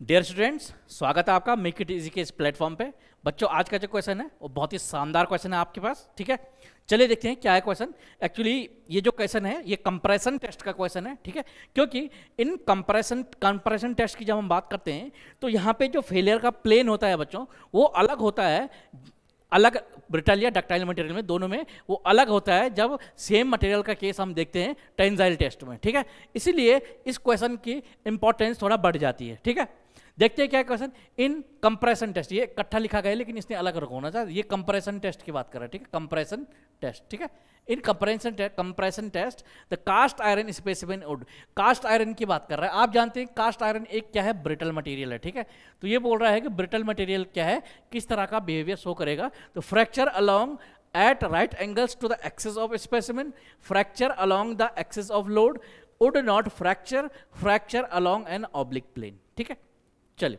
Dear students स्वागत है आपका मेक इट इजी के इस प्लेटफॉर्म पे। बच्चों, आज का जो क्वेश्चन है, वो बहुत ही शानदार क्वेश्चन है आपके पास, ठीक है? चलिए देखते हैं क्या है क्वेश्चन एक्चुअली ये जो क्वेश्चन है, ये कंप्रेशन टेस्ट का क्वेश्चन है, ठीक है? क्योंकि इन कंप्रेशन कंप्रेशन टेस्ट की जब हम बात करते हैं तो यहाँ पे जो फेलियर का प्लेन होता है बच्चों, वो अलग होता है, अलग ब्रिटल या डक्टाइल मटेरियल में, दोनों में, वो अलग होता है जब सेम मटेरियल का केस हम देखते हैं टेंजाइल टेस्ट में, ठीक है? इसीलिए इस क्वेश्चन की इंपॉर्टेंस थोड़ा बढ़ जाती है, ठीक है? देखते हैं क्या क्वेश्चन इन कंप्रेशन टेस्ट ये इकट्ठा लिखा गया है लेकिन इसने अलग होना चाहिए ये कंप्रेशन टेस्ट की बात कर रहा है, ठीक है? कंप्रेशन टेस्ट ठीक है? In compression compression test the cast iron specimen would cast iron की बात कर रहा है। आप जानते हैं कास्ट आयरन एक क्या है? ब्रिटल मटेरियल है, ठीक है? तो ये बोल रहा है कि ब्रिटल मटेरियल क्या है? किस तरह का बिहेवियर शो करेगा? तो fracture along at right angles to the axis of specimen, fracture along the axis of load, would not fracture fracture along an oblique plane, ठीक है? चलिए।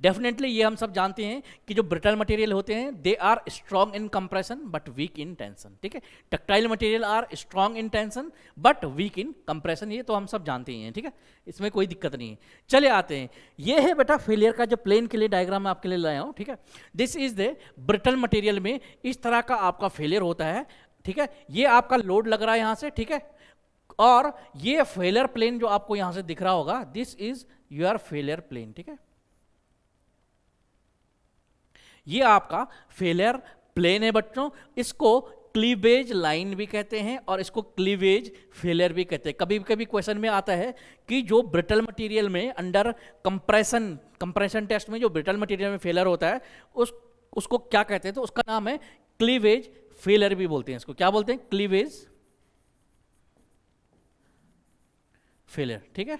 डेफिनेटली ये हम सब जानते हैं कि जो ब्रिटल मटेरियल होते हैं they are strong in compression but weak in tension ठीक है? Ductile material are strong in tension but weak in compression ये तो हम सब जानते ही हैं, ठीक है? इसमें कोई दिक्कत नहीं है। चले आते हैं। ये है बेटा फेलियर का जो प्लेन के लिए डायग्राम मैं आपके लिए लाया हूँ, ठीक है? This is the brittle material में इस तरह का आपका फेलियर होता है, ठीक है? ये आपका लोड लग रहा है यहाँ से, ठीक है? और ये फेलियर प्लेन जो आपको यहाँ से दिख रहा होगा this is your failure plane ठीक है? ये आपका फेलियर प्लेन है बच्चों। इसको क्लीवेज लाइन भी कहते हैं और इसको क्लीवेज फेलियर भी कहते हैं। कभी कभी क्वेश्चन में आता है कि जो ब्रिटल मटेरियल में अंडर कंप्रेशन कंप्रेशन टेस्ट में जो ब्रिटल मटेरियल में फेलियर होता है, उस, उसको क्या कहते हैं? तो उसका नाम है क्लीवेज फेलियर भी बोलते हैं इसको। क्या बोलते हैं? क्लीवेज फेलियर ठीक है?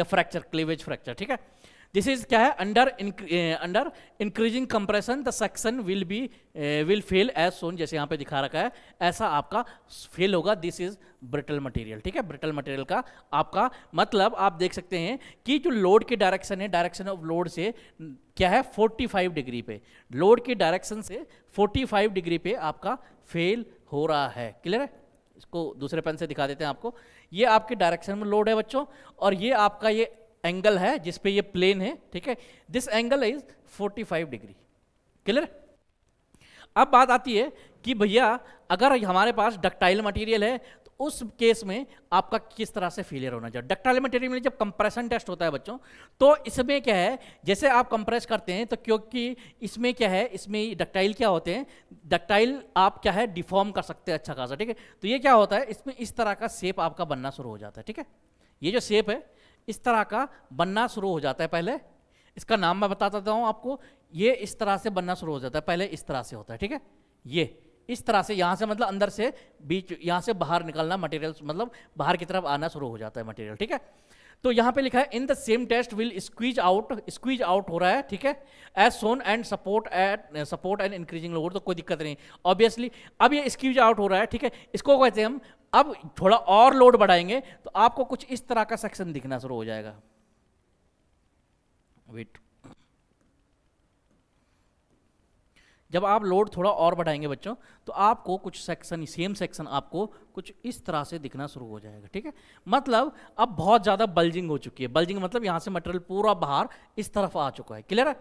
या फ्रैक्चर क्लीवेज फ्रैक्चर ठीक है? दिस इज़ क्या है? Under under increasing compression the section will be will fail as shown जैसे यहाँ पे दिखा रखा है, ऐसा आपका फेल होगा दिस इज़ ब्रिटल मटेरियल ठीक है? ब्रिटल मटेरियल का आपका मतलब आप देख सकते हैं कि जो लोड के डायरेक्शन है डायरेक्शन ऑफ़ लोड से, क्या है? 45 डिग्री पे। लोड के डायरेक्शन से 45 डिग्री पे आपका फेल हो रहा है। क्लियर है? इसको दूसरे पेन से दिखा देते हैं आपको। ये आपके डायरेक्शन में लोड है बच्चों, और ये आपका ये एंगल है जिस पे ये प्लेन है, ठीक है? This angle is 45 degree clear अब बात आती है कि भैया, अगर हमारे पास डक्टाइल मटेरियल है उस केस में आपका किस तरह से फेलियर होना चाहिए? डक्टाइल मटेरियल में जब कंप्रेशन टेस्ट होता है बच्चों तो इसमें क्या है? जैसे आप कंप्रेस करते हैं तो क्योंकि इसमें क्या है? इसमें डक्टाइल क्या होते हैं? डक्टाइल आप क्या है? डिफॉर्म कर सकते हैं अच्छा खासा, ठीक है? तो ये क्या होता है? इसमें इस तरह का सेप आपका बनना शुरू हो जाता है, ठीक है? ये जो सेप है, इस तरह का बनना शुरू हो जाता है पहले। इसका नाम मैं बता देता हूँ आपको। ये इस तरह से बनना शुरू हो जाता है, पहले इस तरह से होता है, ठीक है? ये। इस तरह से यहाँ से मतलब अंदर से बीच, यहाँ से बाहर निकलना मटेरियल मतलब बाहर की तरफ़ आना शुरू हो जाता है मटेरियल ठीक है? तो यहाँ पे लिखा है in the same test will squeeze out squeeze out हो रहा है, ठीक है? As shown and support at support and increasing load तो कोई दिक्कत नहीं। ऑब्वियसली अब ये स्क्वीज आउट हो रहा है, ठीक है? इसको कहते हैं हम, अब थोड़ा और लोड बढ़ाएँगे तो आपको कुछ इस तरह का सेक्शन दिखना शुरू हो जाएगा। वेट जब आप लोड थोड़ा और बढ़ाएँगे बच्चों तो आपको कुछ सेक्शन सेम सेक्शन आपको कुछ इस तरह से दिखना शुरू हो जाएगा, ठीक है? मतलब अब बहुत ज़्यादा बल्जिंग हो चुकी है। बल्जिंग मतलब यहाँ से मटेरियल पूरा बाहर इस तरफ़ आ चुका है क्लियर है?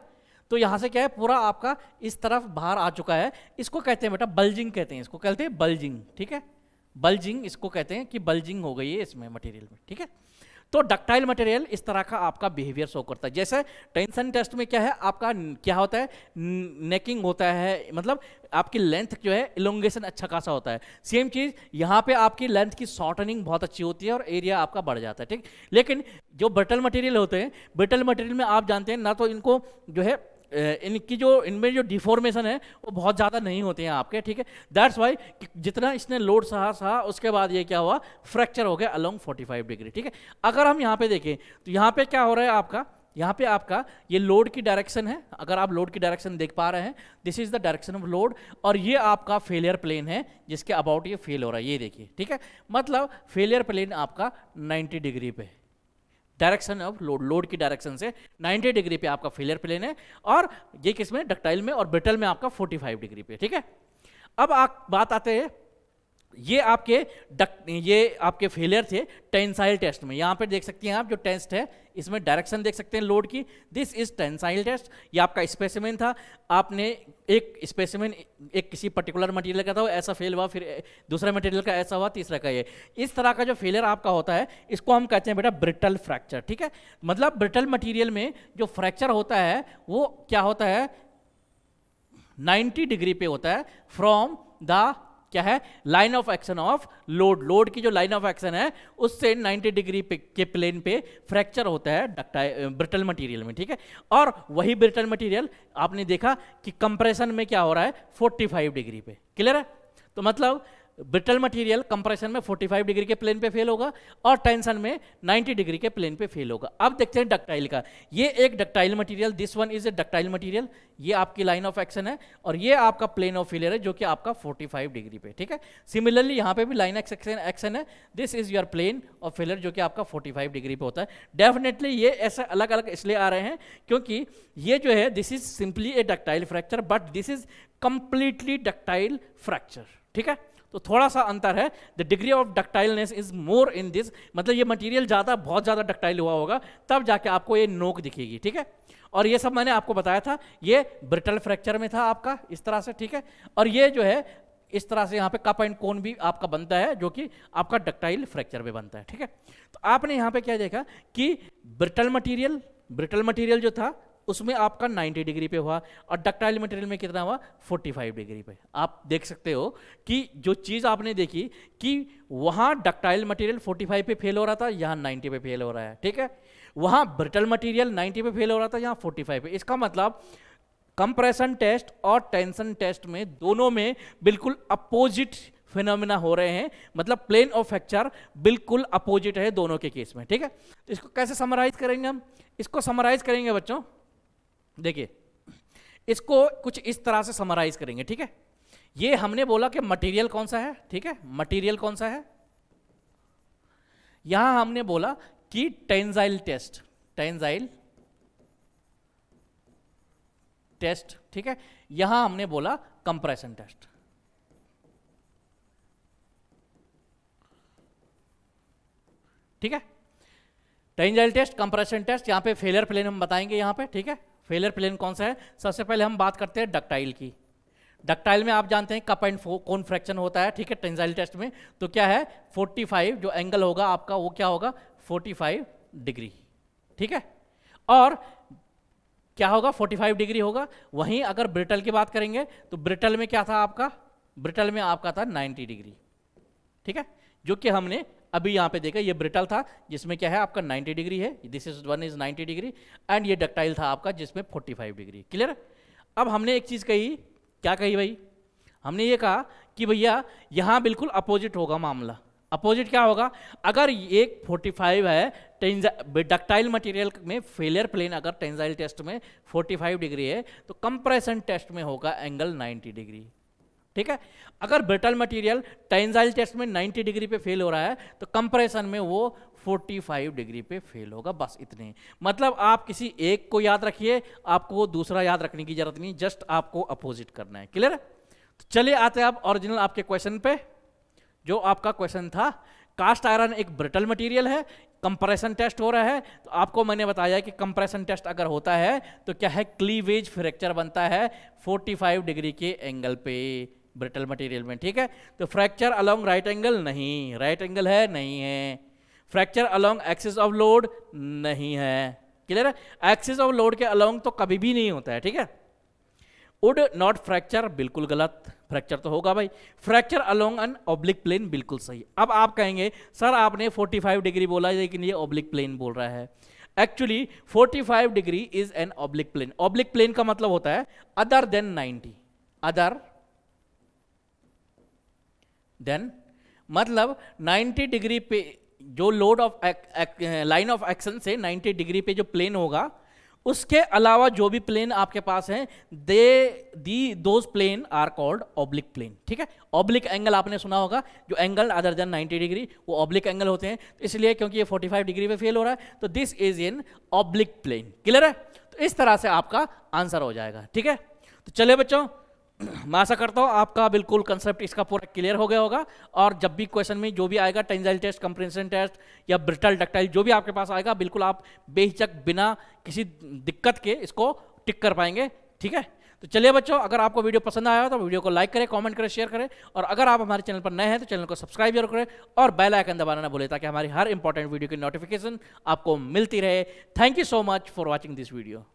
तो यहाँ से क्या है? पूरा आपका इस तरफ़ बाहर आ चुका है। इसको कहते हैं बेटा बल्जिंग कहते हैं, इसको कहते हैं बल्जिंग ठीक है? बल्जिंग इसको कहते हैं कि बल्जिंग हो गई है इसमें मटेरियल में, ठीक है? तो डक्टाइल मटेरियल इस तरह का आपका बिहेवियर शो करता है। जैसे टेंशन टेस्ट में क्या है, आपका क्या होता है नेकिंग होता है मतलब आपकी लेंथ जो है इलोंगेशन अच्छा खासा होता है। सेम चीज़, यहाँ पे आपकी लेंथ की शॉर्टनिंग बहुत अच्छी होती है और एरिया आपका बढ़ जाता है, ठीक? लेकिन जो ब्रिटल मटेरियल होते हैं ब्रिटल मटेरियल में आप जानते हैं, ना तो इनको जो है इनकी जो, इनमें जो डिफॉर्मेशन है, वो बहुत ज़्यादा नहीं होते हैं आपके, ठीक है? दैट्स वाई जितना इसने लोड सहा सहा, उसके बाद ये क्या हुआ? फ्रैक्चर हो गया अलोंग 45 डिग्री ठीक है? अगर हम यहाँ पे देखें तो यहाँ पे क्या हो रहा है आपका? यहाँ पे आपका ये लोड की डायरेक्शन है, अगर आप लोड की डायरेक्शन देख पा रहे हैं this is the direction of load और ये आपका फेलियर प्लेन है, जिसके अबाउट ये फेल हो रहा है, ये देखिए, ठीक है? मतलब फेलियर प्लेन आपका 90 डिग्री पे डायरेक्शन ऑफ़ लोड लोड की डायरेक्शन से 90 डिग्री पे आपका फेलियर प्लेन है और ये किसमें डक्टाइल में और ब्रिटल में आपका 45 डिग्री पे, ठीक है? अब आप बात आते हैं ये आपके डक ये आपके फेलियर थे टेंसाइल टेस्ट में। यहाँ पर देख सकते हैं आप जो टेस्ट है, इसमें डायरेक्शन देख सकते हैं लोड की। दिस इज़ टेंसाइल टेस्ट ये आपका स्पेसिमेन था। आपने एक स्पेसिमेन एक किसी पर्टिकुलर मटेरियल का था, वो ऐसा फेल हुआ, फिर दूसरा मटेरियल का ऐसा हुआ, तीसरा का ये। इस तरह का जो फेलियर आपका होता है, इसको हम कहते हैं बेटा ब्रिटल फ्रैक्चर ठीक है? मतलब ब्रिटल मटीरियल में जो फ्रैक्चर होता है, वो क्या होता है? 90 डिग्री पे होता है फ्रॉम द क्या है? Line of action of load load की जो लाइन ऑफ़ एक्शन है, उससे 90 डिग्री के प्लेन पे फ्रैक्चर होता है ब्रिटल मटेरियल में, ठीक है? और वही ब्रिटल मटेरियल आपने देखा कि कंप्रेशन में क्या हो रहा है? 45 डिग्री पे. क्लियर है? तो मतलब ब्रिटल मटेरियल कंप्रेशन में 45 डिग्री के प्लेन पे फेल होगा और टेंशन में 90 डिग्री के प्लेन पे फेल होगा। अब देखते हैं डक्टाइल का। ये एक ductile material this one is a ductile material ये आपकी लाइन ऑफ़ एक्शन है और ये आपका प्लेन ऑफ़ फेलियर है जो कि आपका 45 डिग्री पे, ठीक है? सिमिलरली यहाँ पे भी लाइन एक्शन एक्शन है। This is your plane of failure जो कि आपका 45 डिग्री पे होता है। डेफिनेटली ये ऐसे अलग अलग इसलिए आ रहे हैं क्योंकि ये जो है this is simply a ductile fracture but this is completely ductile fracture ठीक है? तो थोड़ा सा अंतर है। The degree of ductileness is more in this मतलब ये मटेरियल ज़्यादा, बहुत ज़्यादा डक्टाइल हुआ होगा, तब जाके आपको ये नोक दिखेगी, ठीक है? और ये सब मैंने आपको बताया था, ये ब्रिटल फ्रैक्चर में था आपका, इस तरह से, ठीक है? और ये जो है, इस तरह से यहाँ पे कप एंड कोन भी आपका बनता है, जो कि आपका डक्टाइल फ्रैक्चर में बनता है, ठीक है? तो आपने यहाँ पे क्या देखा कि ब्रिटल मटेरियल ब्रिटल मटेरियल जो था उसमें आपका 90 डिग्री पे हुआ और डक्टाइल मटेरियल में कितना हुआ? 45 डिग्री पे। आप देख सकते हो कि जो चीज़ आपने देखी कि वहाँ डक्टाइल मटेरियल 45 पे फेल हो रहा था, यहाँ 90 पे फेल हो रहा है, ठीक है? वहाँ ब्रिटल मटेरियल 90 पे फेल हो रहा था, यहाँ 45 पे। इसका मतलब कंप्रेशन टेस्ट और टेंशन टेस्ट में दोनों में बिल्कुल अपोजिट फिनोमिना हो रहे हैं। मतलब प्लेन ऑफ़ फ्रैक्चर बिल्कुल अपोजिट है दोनों के केस में, ठीक है? इसको कैसे समराइज करेंगे हम? इसको समराइज करेंगे बच्चों। देखिए, इसको कुछ इस तरह से समराइज करेंगे, ठीक है? ये हमने बोला कि मटेरियल कौन सा है, ठीक है? मटेरियल कौन सा है? यहाँ हमने बोला कि टेंजाइल टेस्ट टेंजाइल टेस्ट ठीक है? यहाँ हमने बोला कंप्रेशन टेस्ट ठीक है? टेंजाइल टेस्ट कंप्रेशन टेस्ट यहाँ पे फेलियर प्लेन हम बताएँगे यहाँ पे, ठीक है? फेलियर प्लेन कौन सा है? सबसे पहले हम बात करते हैं डक्टाइल की। डक्टाइल में आप जानते हैं कप एंड कौन फ्रैक्शन होता है, ठीक है, टेंजाइल टेस्ट में। तो क्या है? 45 जो एंगल होगा आपका, वो क्या होगा? 45 डिग्री, ठीक है? और क्या होगा? 45 डिग्री होगा। वहीं अगर ब्रिटल की बात करेंगे तो ब्रिटल में क्या था आपका? ब्रिटल में आपका था 90 डिग्री, ठीक है? जो कि हमने अभी यहाँ पे देखा ये ब्रिटल था, जिसमें क्या है, आपका 90 डिग्री है this is one is 90 degree and ये डक्टाइल था आपका, जिसमें 45 डिग्री क्लियर अब हमने एक चीज़ कही, क्या कही भाई? हमने ये कहा कि भैया, यहाँ बिल्कुल अपोजिट होगा मामला। अपोजिट क्या होगा? अगर एक 45 है डक्टाइल मटेरियल में फेलियर प्लेन अगर टेंजाइल टेस्ट में 45 डिग्री है तो कंप्रेशन टेस्ट में होगा एंगल 90 डिग्री ठीक है? अगर ब्रिटल मटेरियल टेंजाइल टेस्ट में 90 डिग्री पे फेल हो रहा है तो कंप्रेशन में वो 45 डिग्री पे फेल होगा, बस इतने मतलब आप किसी एक को याद रखिए, आपको दूसरा याद रखने की ज़रूरत नहीं जस्ट आपको अपोजिट करना है। क्लियर तो चलिए आते हैं आप ओरिजिनल आपके क्वेश्चन पे, जो आपका क्वेश्चन था। कास्ट आयरन एक ब्रिटल मटेरियल है कंप्रेशन टेस्ट हो रहा है तो आपको मैंने बताया कि कंप्रेशन टेस्ट अगर होता है तो क्या है? क्लीवेज फ्रैक्चर बनता है 45 डिग्री के एंगल पे। ब्रिटल मटेरियल में, ठीक है? तो फ्रैक्चर अलोंग राइट एंगल नहीं राइट एंगल है, नहीं है. Fracture along axis of load नहीं है. क्लियर है? एक्सिस ऑफ़ लोड के अलोंग तो कभी भी नहीं होता है, ठीक है? वुड नॉट फ्रैक्चर बिल्कुल गलत. फ्रैक्चर तो होगा भाई. Fracture along an oblique plane बिल्कुल सही. अब आप कहेंगे, सर, आपने 45 डिग्री बोला, लेकिन ये ऑब्लिक प्लेन बोल रहा है. Actually 45 degree is an oblique plane oblique plane का मतलब होता है अदर देन 90 अदर देन मतलब 90 डिग्री पे जो load of line of action से 90 डिग्री पे जो प्लेन होगा, उसके अलावा जो भी प्लेन आपके पास हैं they the those plane are called oblique plane ठीक है? ऑब्लिक एंगल आपने सुना होगा, जो एंगल अदर देन 90 डिग्री वो ऑब्लिक एंगल होते हैं। तो इसलिए क्योंकि ये 45 डिग्री पे फेल हो रहा है तो this is in oblique plane clear है? तो इस तरह से आपका आंसर हो जाएगा। ठीक है? तो चले बच्चों मैं आशा करता हूँ आपका बिल्कुल कंसेप्ट इसका पूरा क्लियर हो गया होगा और जब भी क्वेश्चन में जो भी आएगा टेंजाइल टेस्ट कंप्रेंशन टेस्ट या ब्रिटल डक्टाइल जो भी आपके पास आएगा, बिल्कुल आप बेहिचक बिना किसी दिक्कत के इसको टिक कर पाएँगे, ठीक है? तो चलिए बच्चों, अगर आपको वीडियो पसंद आया हो तो वीडियो को लाइक करें कमेंट करें शेयर करें और अगर आप हमारे चैनल पर नए हैं तो चैनल को सब्सक्राइब ज़रूर करें और बेल आइकन दबाना ना भूलें ताकि हमारी हर इंपॉर्टेंट वीडियो की नोटिफिकेशन आपको मिलती रहे। Thank you so much for watching this video